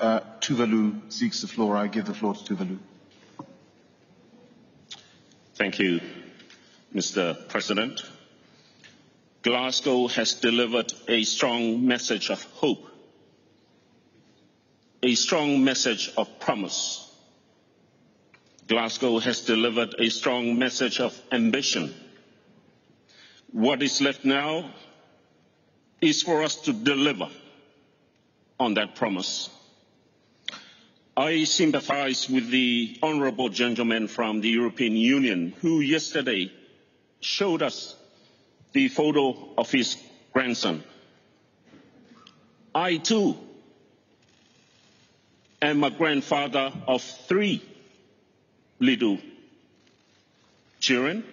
uh, Tuvalu seeks the floor. I give the floor to Tuvalu. Thank you, Mr. President. Glasgow has delivered a strong message of hope, a strong message of promise. Glasgow has delivered a strong message of ambition. What is left now is for us to deliver on that promise. I sympathize with the honorable gentleman from the European Union who yesterday showed us the photo of his grandson. I too am a grandfather of three little children,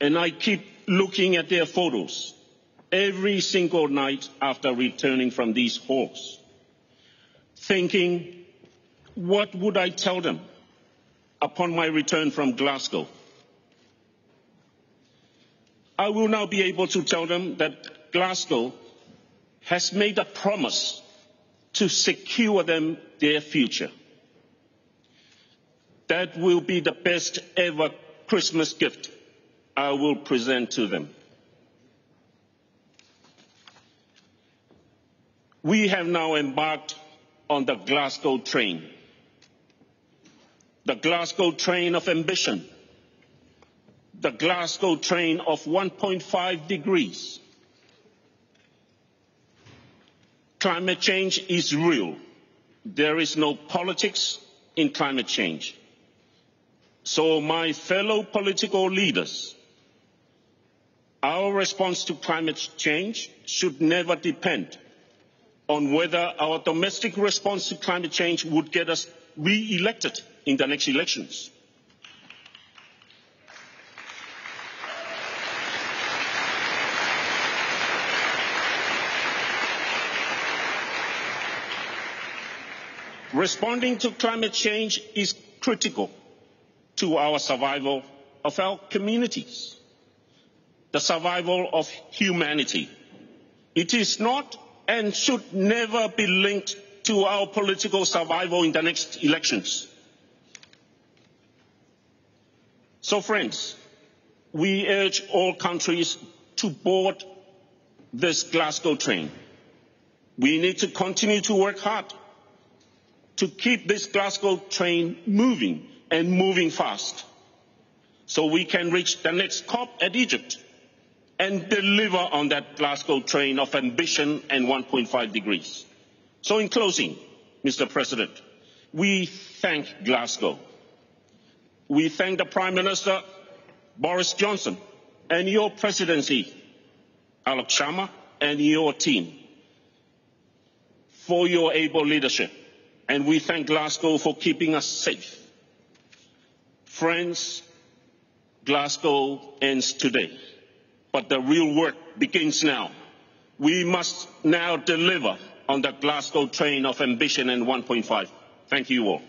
and I keep looking at their photos every single night after returning from these halls, thinking what would I tell them upon my return from Glasgow? I will now be able to tell them that Glasgow has made a promise to secure them their future. That will be the best ever Christmas gift I will present to them. We have now embarked on the Glasgow train the Glasgow train of ambition, the Glasgow train of 1.5 degrees. Climate change is real. There is no politics in climate change. So my fellow political leaders, our response to climate change should never depend on whether our domestic response to climate change would get us re-elected in the next elections. Responding to climate change is critical to our survival of our communities, the survival of humanity. It is not and should never be linked to our political survival in the next elections. So friends, we urge all countries to board this Glasgow train. We need to continue to work hard to keep this Glasgow train moving and moving fast so we can reach the next COP at Egypt and deliver on that Glasgow train of ambition and 1.5 degrees. So in closing, Mr. President, we thank Glasgow we thank the Prime Minister, Boris Johnson, and your presidency, Alok Sharma, and your team for your able leadership. And we thank Glasgow for keeping us safe. Friends, Glasgow ends today, but the real work begins now. We must now deliver on the Glasgow train of ambition and 1.5. Thank you all.